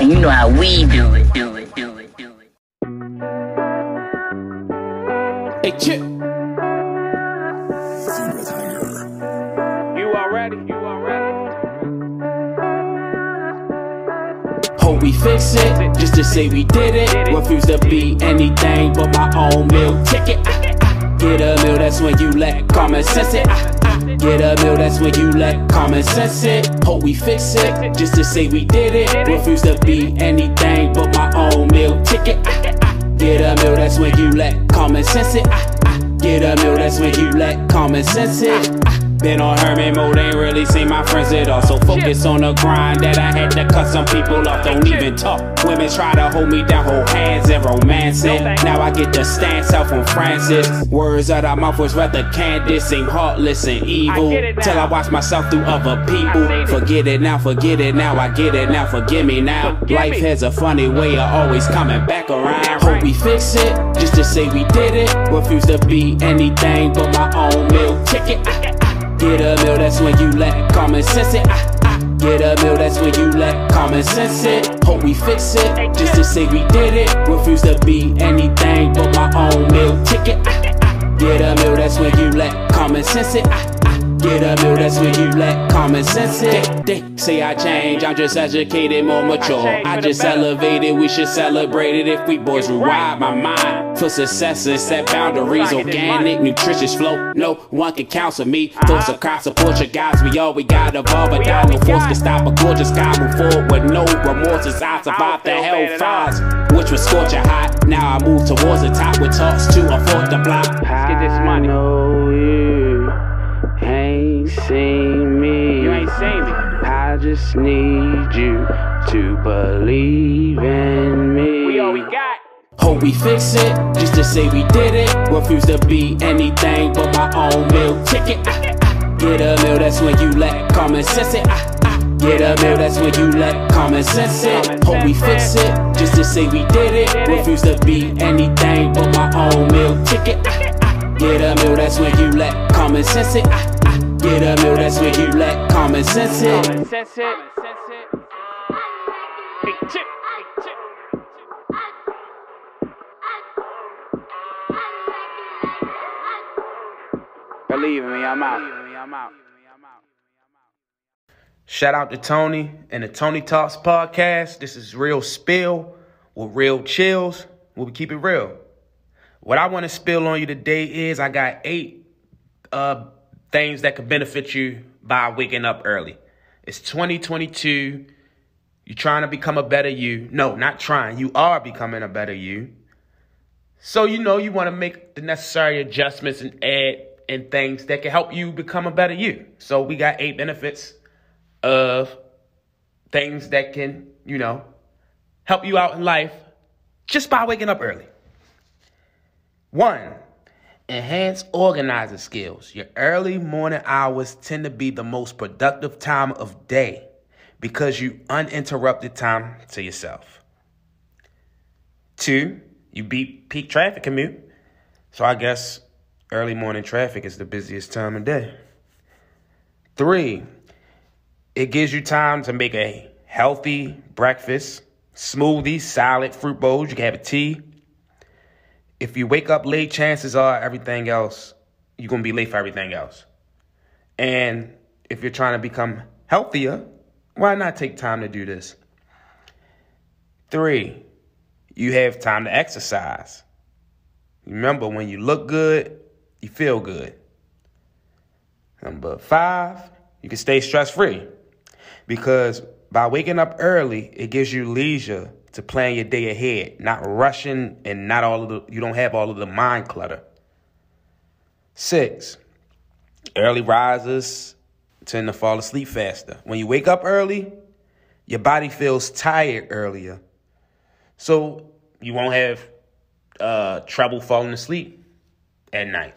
And you know how we do it, do it, do it, do it. Hey, Chip. You already? You already? Hope we fix it, just to say we did it. Refuse to be anything but my own meal ticket. Ah, ah. Get a meal, that's when you let common sense it. Ah, ah. Get a meal, that's when you let common sense it. Hope we fix it, just to say we did it. Refuse to be anything but my own meal ticket. Get a meal, that's when you let common sense it. Get a meal, that's when you let common sense it. Been on Herman mode, ain't really seen my friends at all. So focus on the grind that I had to cut some people off. Don't even talk. Women try to hold me down, hold hands and romance it. Now I get the stance out from Francis. Words out of mouth was rather candid, seem heartless and evil. Till I watch myself through other people. Forget it now, forget it now, I get it now, forgive me now. Life has a funny way of always coming back around. Hope we fix it, just to say we did it. Refuse to be anything but my own meal ticket. Get a meal, that's when you lack common sense it. Ah, ah. Get a meal, that's when you lack common sense it. Hope we fix it, just to say we did it. Refuse to be anything but my own meal ticket. Ah, ah. Get a meal, that's when you lack common sense it. Ah. Get a meal, that's when you let common sense it. They, they say I change, I'm just educated, more mature. I just elevated, we should celebrate it if we boys rewire my mind for success and set boundaries. Organic, nutritious flow, no one can counsel me. Thoughts of crowd support your guys, we all we got evolve, but die no force can stop a gorgeous guy. Move forward with no remorses. I survived the hell fires, which was scorching hot. Now I move towards the top with talks to afford the block. get this money. Know ain't seen me. You ain't seen me. I just need you to believe in me. We all we got. Hope we fix it, just to say we did it. Refuse to be anything but my own meal ticket. Ah, ah. Get a meal, that's when you let common sense it. Ah, ah. Get a meal, that's when you let common sense it. Hope we fix it, just to say we did it. Refuse to be anything but my own meal ticket. Ah, ah. Get a meal, that's when you let common sense it. Ah, ah. Get a meal, that's when you let common sense it. Common sense it. Hey, Chip. Believe me, I'm out. Shout out to Tony and the Tony Talks podcast. This is Real Spill with Real Chillz. We'll keep it real. What I want to spill on you today is I got eight uh, things that could benefit you by waking up early. It's 2022. You're trying to become a better you. No, not trying. You are becoming a better you. So you know you want to make the necessary adjustments and add and things that can help you become a better you. So we got eight benefits of things that can, you know, help you out in life just by waking up early. One, enhance organizing skills. Your early morning hours tend to be the most productive time of day because you uninterrupted time to yourself. Two, you beat peak traffic commute. So I guess early morning traffic is the busiest time of day. Three, it gives you time to make a healthy breakfast, smoothie, salad, fruit bowls. You can have a tea. If you wake up late, chances are everything else, you're going to be late for everything else. And if you're trying to become healthier, why not take time to do this? Three, you have time to exercise. Remember, when you look good, you feel good. Number five, you can stay stress free because by waking up early, it gives you leisure to plan your day ahead, not rushing and not all of the, you don't have all of the mind clutter. Six, early risers tend to fall asleep faster. When you wake up early, your body feels tired earlier. So you won't have uh, trouble falling asleep at night.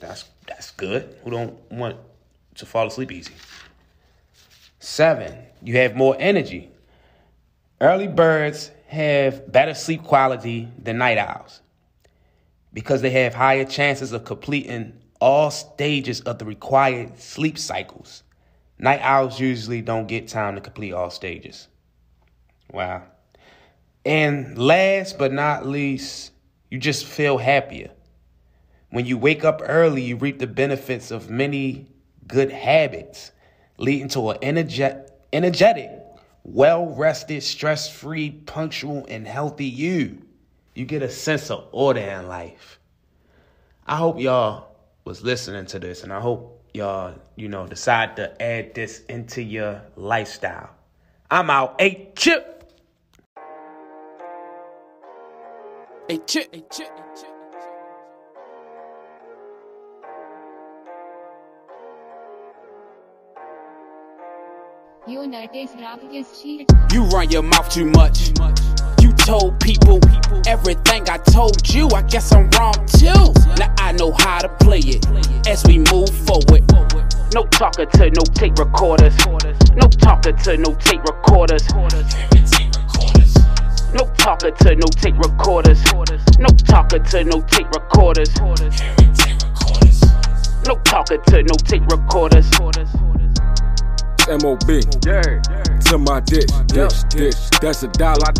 That's that's good. Who don't want to fall asleep easy? Seven, you have more energy. Early birds have better sleep quality than night owls because they have higher chances of completing all stages of the required sleep cycles. Night owls usually don't get time to complete all stages. Wow. And last but not least, you just feel happier. When you wake up early, you reap the benefits of many good habits, leading to an energe- energetic, well rested, stress free, punctual, and healthy you. You get a sense of order in life. I hope y'all was listening to this, and I hope y'all, you know, decide to add this into your lifestyle. I'm out. Hey, Chip. Hey, chip, hey, chip, hey, chip. You run your mouth too much. You told people everything I told you. I guess I'm wrong too. Now I know how to play it as we move forward. No talker to no tape recorders. No talker to no tape recorders. No talker to no tape recorders. No talker to no tape recorders. No talker to no tape recorders. MOB Yeah, yeah. to my dish, dish, dish. That's a dollar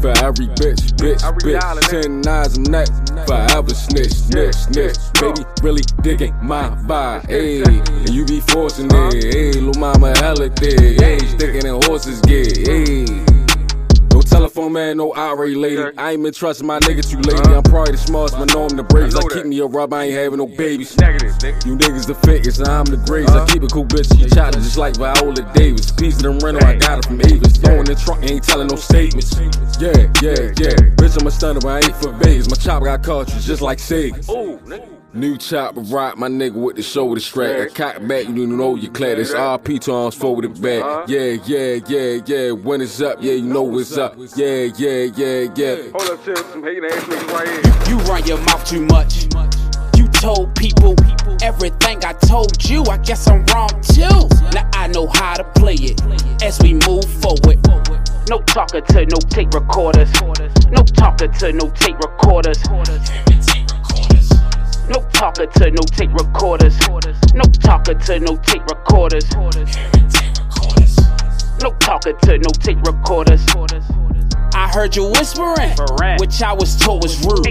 for every bitch, bitch, bitch. Ten nines of neck, forever snitch, snitch, snitch. Baby, really digging my vibe, ayy. And you be forcing it, ayy. Lil' mama hella thick, ayy. Sticking in horses, get, ayy. No telephone man, no irate lady. I ain't been trusting my niggas too lately. I'm probably the smartest, but know I'm the bravest. I keep me a rub, I ain't having no babies. You niggas the fakest, and I'm the greatest. I keep it cool, bitch. You chocolate just like Viola Davis. Piece of them rental, I got it from Avis. Throwing in the trunk, ain't telling no statements. Yeah, yeah, yeah. Bitch, I'm a stunner, but I ain't for Vegas. My chopper got cartridge just like Sega. New chopper rock, my nigga with the shoulder strap. I cock back, you know you clad. It's RP times forward and back. Uh-huh. Yeah, yeah, yeah, yeah. When it's up, yeah, you know what's up. Yeah, yeah, yeah, yeah. Hold up, Chip. Some hating ass niggas right here. You run your mouth too much. You told people everything I told you. I guess I'm wrong too. Now I know how to play it as we move forward. No talker to no tape recorders. No talker to no tape recorders. No talker to no tape recorders. No talker to no tape recorders. No talker to no tape recorders. I heard you whispering, which I was told was rude.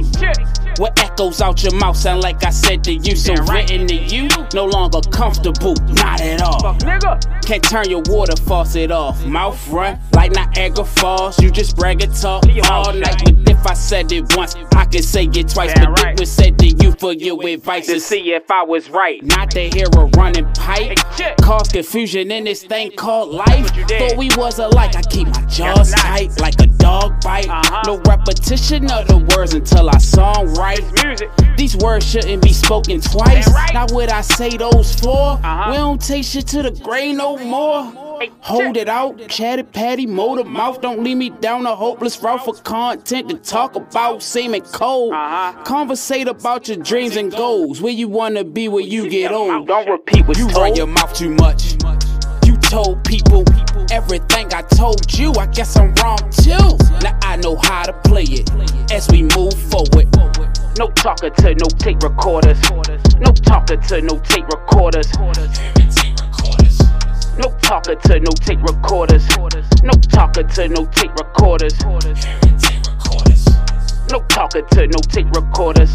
What echoes out your mouth sound like I said to you, so written to you, no longer comfortable, not at all. Nigga. Can't turn your water faucet off. Mouth run like Niagara Falls. You just brag and talk all night. But if I said it once, I could say it twice. But it was said to you for your advice. To see if I was right. not to hear a running pipe. Cause confusion in this thing called life. Thought we was alike. I keep my jaws tight like a dog bite. Uh-huh. No repetition of the words until I song right. Music. These words shouldn't be spoken twice. Right. Now what I say those for? Uh-huh. We don't take shit to the grave no more. Hey, Hold it out, chatty patty, motor mouth. Don't lead me down a hopeless route for content to talk about. Seeming cold. Uh-huh. Conversate about your dreams and goals. Where you wanna be when you get old. Don't repeat what's You told. run your mouth too much. You told people everything I told you. I guess I'm wrong too. Now I know how to play it as we move forward. No talker to no tape recorders. No talker to no tape recorders. No talker to no tape recorders. No talker to no tape recorders. No talker to no tape recorders.